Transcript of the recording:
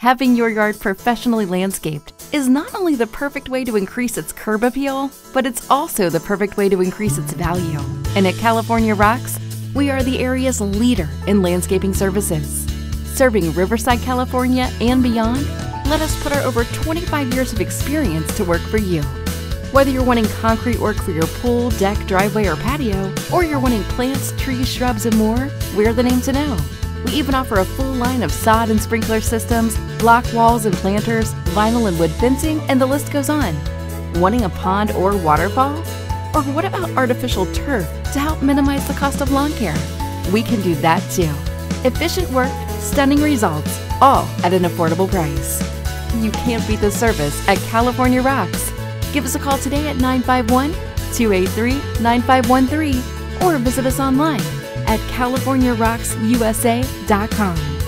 Having your yard professionally landscaped is not only the perfect way to increase its curb appeal, but it's also the perfect way to increase its value. And at California Rocks, we are the area's leader in landscaping services. Serving Riverside, California and beyond, let us put our over 25 years of experience to work for you. Whether you're wanting concrete work for your pool, deck, driveway, or patio, or you're wanting plants, trees, shrubs, and more, we're the name to know. We even offer a full line of sod and sprinkler systems, block walls and planters, vinyl and wood fencing, and the list goes on. Wanting a pond or waterfall? Or what about artificial turf to help minimize the cost of lawn care? We can do that too. Efficient work, stunning results, all at an affordable price. You can't beat the service at California Rocks. Give us a call today at 951 283 9513 or visit us online at californiarocksusa.com.